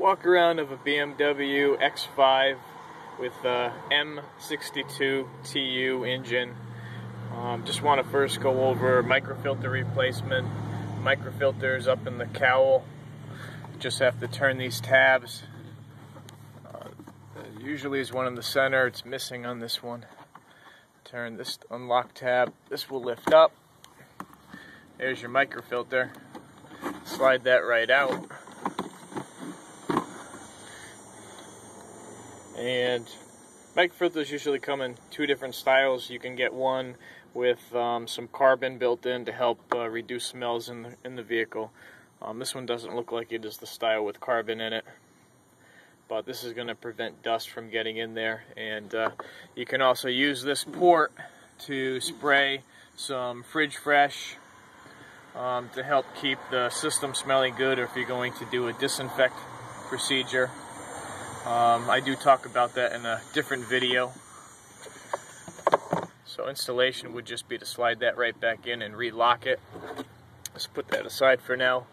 walk around of a BMW X5 with a M62 TU engine. Um, just want to first go over microfilter replacement. Microfilters up in the cowl. Just have to turn these tabs. Uh, usually is one in the center. It's missing on this one. Turn this unlock tab. This will lift up. There's your microfilter. Slide that right out. And microfilters usually come in two different styles. You can get one with um, some carbon built in to help uh, reduce smells in the, in the vehicle. Um, this one doesn't look like it is the style with carbon in it. But this is going to prevent dust from getting in there. And uh, you can also use this port to spray some fridge fresh um, to help keep the system smelling good or if you're going to do a disinfect procedure. Um, I do talk about that in a different video. So installation would just be to slide that right back in and relock it. Let's put that aside for now.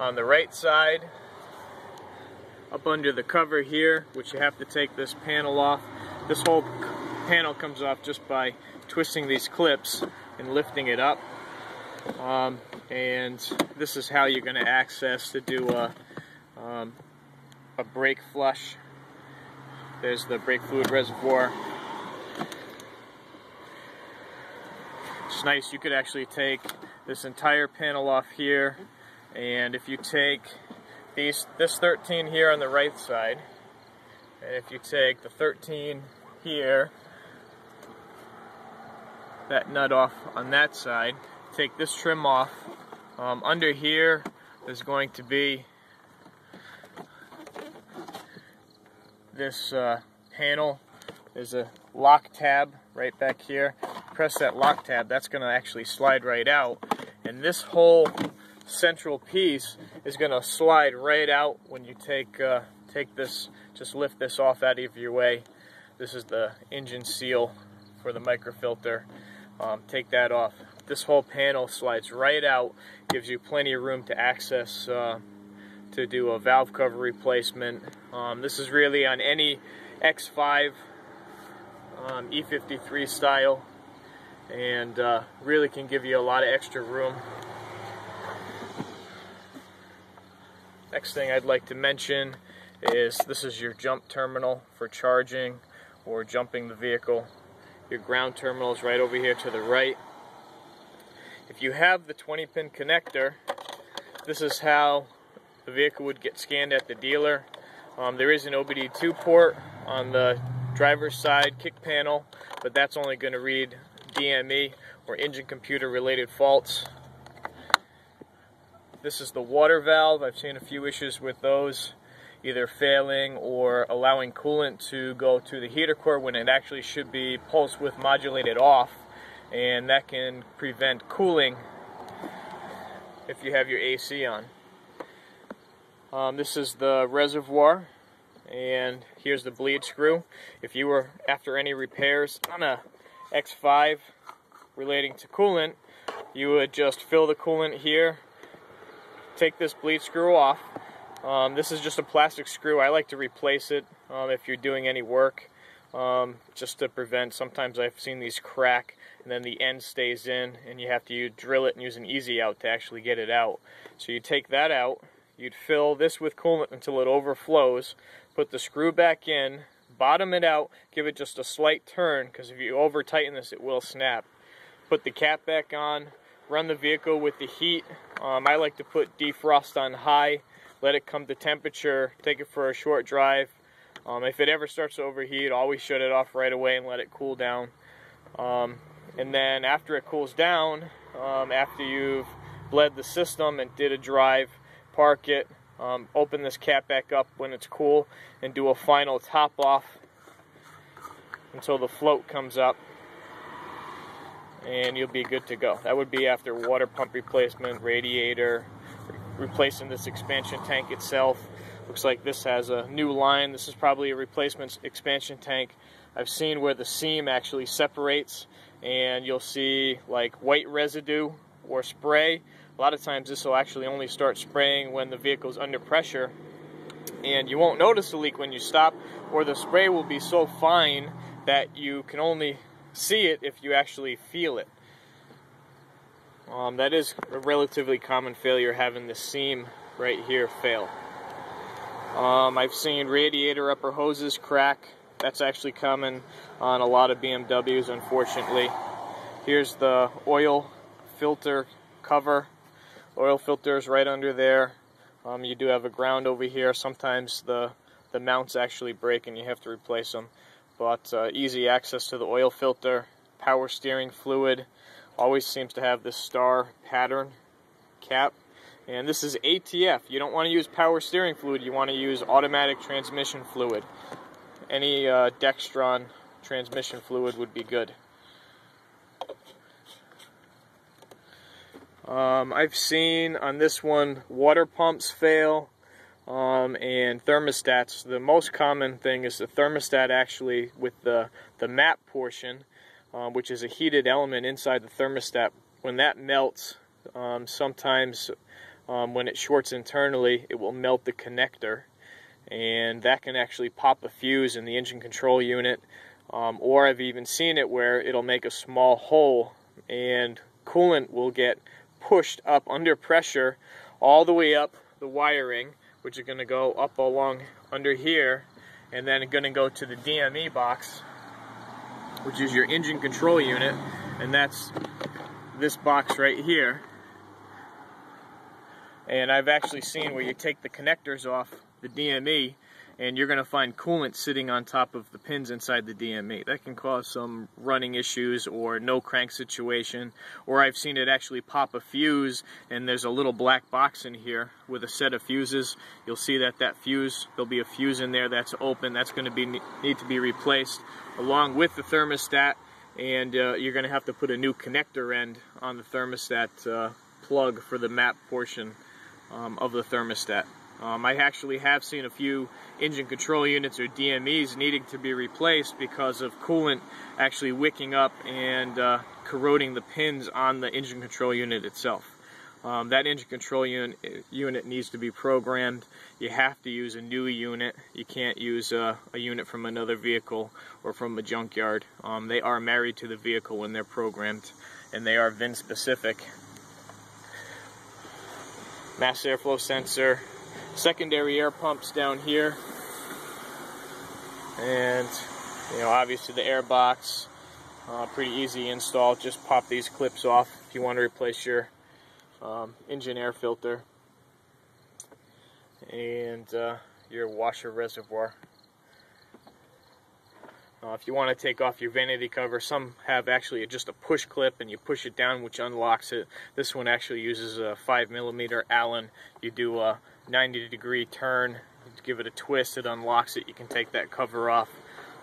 On the right side, up under the cover here, which you have to take this panel off. This whole panel comes off just by twisting these clips and lifting it up. Um, and this is how you're going to access to do a um, a brake flush. There's the brake fluid reservoir. It's nice, you could actually take this entire panel off here, and if you take these, this 13 here on the right side, and if you take the 13 here, that nut off on that side, take this trim off. Um, under here, there's going to be this uh, panel. There's a lock tab right back here. Press that lock tab, that's going to actually slide right out. And this whole central piece is going to slide right out when you take uh, take this, just lift this off out of your way. This is the engine seal for the microfilter. Um, take that off. This whole panel slides right out, gives you plenty of room to access uh, to do a valve cover replacement. Um, this is really on any X5 um, E53 style and uh, really can give you a lot of extra room. Next thing I'd like to mention is this is your jump terminal for charging or jumping the vehicle. Your ground terminal is right over here to the right. If you have the 20 pin connector, this is how the vehicle would get scanned at the dealer. Um, there is an OBD2 port on the driver's side kick panel, but that's only going to read DME or engine computer related faults. This is the water valve. I've seen a few issues with those, either failing or allowing coolant to go to the heater core when it actually should be pulse width modulated off, and that can prevent cooling if you have your AC on. Um, this is the reservoir and here's the bleed screw. If you were after any repairs on a X5 relating to coolant, you would just fill the coolant here, take this bleed screw off. Um, this is just a plastic screw. I like to replace it um, if you're doing any work um, just to prevent, sometimes I've seen these crack and then the end stays in and you have to drill it and use an easy out to actually get it out. So you take that out You'd fill this with coolant until it overflows, put the screw back in, bottom it out, give it just a slight turn, because if you over tighten this, it will snap. Put the cap back on, run the vehicle with the heat. Um, I like to put defrost on high, let it come to temperature, take it for a short drive. Um, if it ever starts to overheat, always shut it off right away and let it cool down. Um, and then after it cools down, um, after you've bled the system and did a drive, park it, um, open this cap back up when it's cool, and do a final top off until the float comes up and you'll be good to go. That would be after water pump replacement, radiator, replacing this expansion tank itself. Looks like this has a new line. This is probably a replacement expansion tank. I've seen where the seam actually separates and you'll see like white residue or spray A lot of times this will actually only start spraying when the vehicle's under pressure and you won't notice the leak when you stop or the spray will be so fine that you can only see it if you actually feel it. Um, that is a relatively common failure having the seam right here fail. Um, I've seen radiator upper hoses crack. That's actually common on a lot of BMWs, unfortunately. Here's the oil filter cover. Oil filter is right under there. Um, you do have a ground over here. Sometimes the, the mounts actually break and you have to replace them. But uh, easy access to the oil filter, power steering fluid, always seems to have this star pattern cap. And this is ATF. You don't want to use power steering fluid, you want to use automatic transmission fluid. Any uh, Dextron transmission fluid would be good. Um, I've seen on this one water pumps fail um, and thermostats. The most common thing is the thermostat actually with the, the map portion, um, which is a heated element inside the thermostat. When that melts, um, sometimes um, when it shorts internally, it will melt the connector. And that can actually pop a fuse in the engine control unit. Um, or I've even seen it where it'll make a small hole and coolant will get pushed up under pressure all the way up the wiring, which is going to go up along under here, and then going to go to the DME box, which is your engine control unit, and that's this box right here. And I've actually seen where you take the connectors off the DME and you're going to find coolant sitting on top of the pins inside the DME. That can cause some running issues or no crank situation. Or I've seen it actually pop a fuse and there's a little black box in here with a set of fuses. You'll see that that fuse, there'll be a fuse in there that's open. That's going to be need to be replaced along with the thermostat and uh, you're going to have to put a new connector end on the thermostat uh, plug for the map portion um, of the thermostat. Um, I actually have seen a few engine control units or DMEs needing to be replaced because of coolant actually wicking up and uh, corroding the pins on the engine control unit itself. Um, that engine control unit, unit needs to be programmed. You have to use a new unit. You can't use a, a unit from another vehicle or from a junkyard. Um, they are married to the vehicle when they're programmed and they are VIN specific. Mass airflow sensor, secondary air pumps down here. And you know obviously the air box uh, pretty easy install. Just pop these clips off if you want to replace your um, engine air filter. And uh, your washer reservoir uh, if you want to take off your vanity cover, some have actually just a push clip and you push it down which unlocks it. This one actually uses a 5 millimeter Allen. You do a 90 degree turn, give it a twist, it unlocks it. You can take that cover off.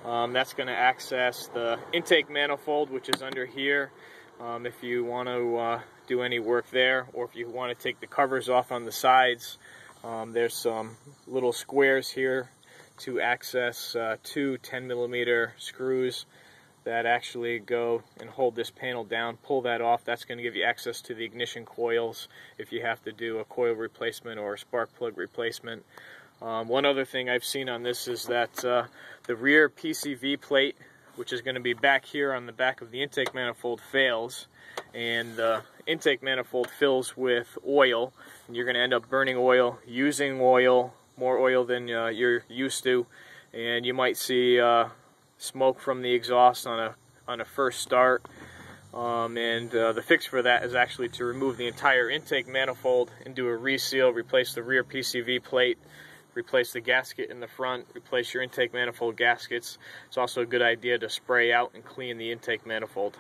Um, that's going to access the intake manifold which is under here um, if you want to uh, do any work there or if you want to take the covers off on the sides. Um, there's some little squares here to access uh, two 10 millimeter screws that actually go and hold this panel down. Pull that off. That's going to give you access to the ignition coils if you have to do a coil replacement or a spark plug replacement. Um, one other thing I've seen on this is that uh, the rear PCV plate, which is going to be back here on the back of the intake manifold, fails. And the intake manifold fills with oil. And you're going to end up burning oil, using oil, more oil than uh, you're used to, and you might see uh, smoke from the exhaust on a on a first start. Um, and uh, the fix for that is actually to remove the entire intake manifold and do a reseal, replace the rear PCV plate, replace the gasket in the front, replace your intake manifold gaskets. It's also a good idea to spray out and clean the intake manifold.